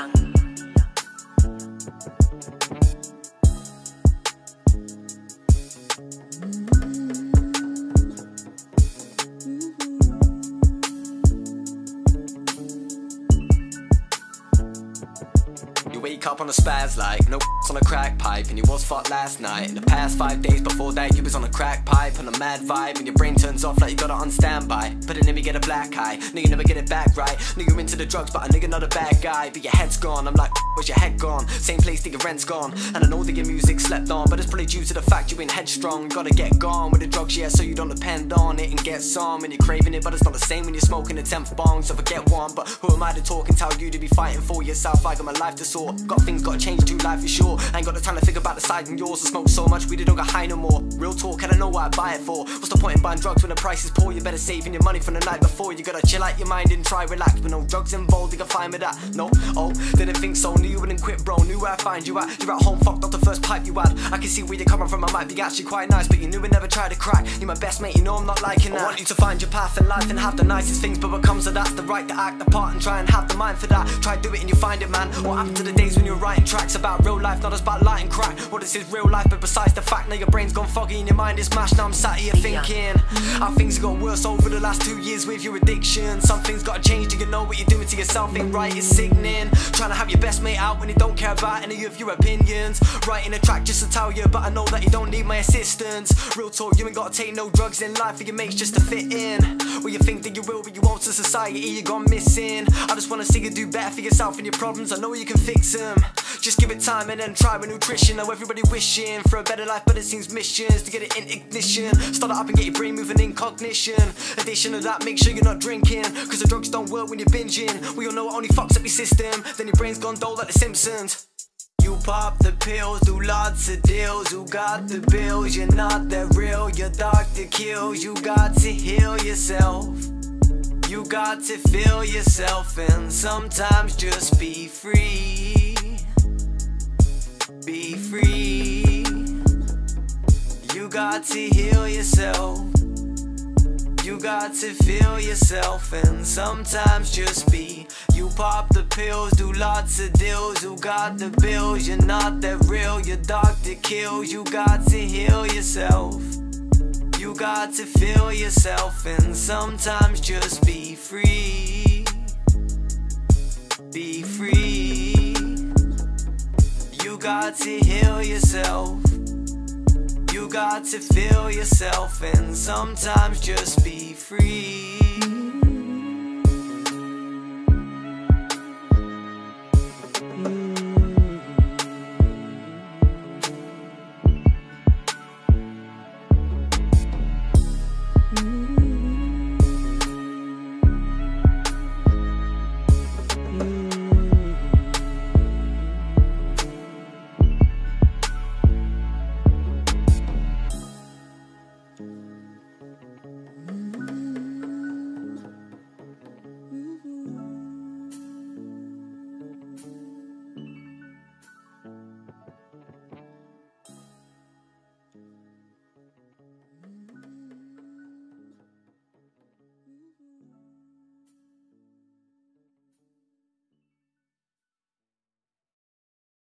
Young. Wake up on a spaz like no on a crack pipe and you was fucked last night. In the past five days before that, you was on a crack pipe on a mad vibe and your brain turns off like you got it on standby. But it never get a black eye, no you never get it back right. No you're into the drugs, but a nigga not a bad guy. But your head's gone, I'm like, where's your head gone? Same place that your rent's gone. And I know that your music slept on, but it's probably due to the fact you ain't headstrong. Gotta get gone with the drugs, yeah, so you don't depend on it and get some. And you're craving it, but it's not the same when you're smoking a 10th bong. So forget one, but who am I to talk and tell you to be fighting for yourself? I got my life to sort. Got things gotta change to life for sure. Ain't got the time to think about the side in yours. I smoke so much we don't got high no more. Real talk, I don't know what I buy it for. What's the point in buying drugs when the price is poor? You better saving your money from the night before. You gotta chill out your mind and try relax. With no drugs involved, you can find me that. No, oh, didn't think so. Knew you wouldn't quit, bro. Knew where I find you at. You're at home, fucked up the first pipe you had. I can see where you're coming from. I might be actually quite nice, but you knew it never tried to crack. You're my best mate, you know I'm not liking that. I want you to find your path in life and have the nicest things, but what comes of that's the right to act the part and try and have the mind for that. Try do it and you find it, man. What happened to the days when you're writing tracks about real life, not just about light and crack? What is this real life, but besides the fact now your brain's gone foggy and your mind is smashed. Now I'm sat here thinking how things have got worse over the last two years with your addiction. Some things gotta change. Do you know what you're doing to yourself? Ain't right, it's sickening. Trying to have your best mate out when you don't care about any of your opinions. Writing a track just to tell you, but I know that you don't need my assistance. Real talk, you ain't gotta take no drugs in life for your mates just to fit in. Well, you think that you will, but you won't society, you gone missing. I just wanna see you do better for yourself and your problems. I know you can fix them. Just give it time and then try with nutrition. Know everybody wishing for a better life, but it seems missions to get it in ignition. Start it up and get your brain moving in cognition. Addition to that, make sure you're not drinking. Cause the drugs don't work when you're binging. We all know it only fucks up your system. Then your brain's gone dull like the Simpsons. You pop the pills, do lots of deals. Who got the bills? You're not that real. Your doctor kills. You got to heal yourself. You got to feel yourself and sometimes just be free. Be free. You got to heal yourself. You got to feel yourself and sometimes just be. You pop the pills, do lots of deals. Who got the bills? You're not that real. Your doctor kills. You got to heal yourself. You got to feel yourself and sometimes just be free. Be free. You got to heal yourself. You got to feel yourself and sometimes just be free.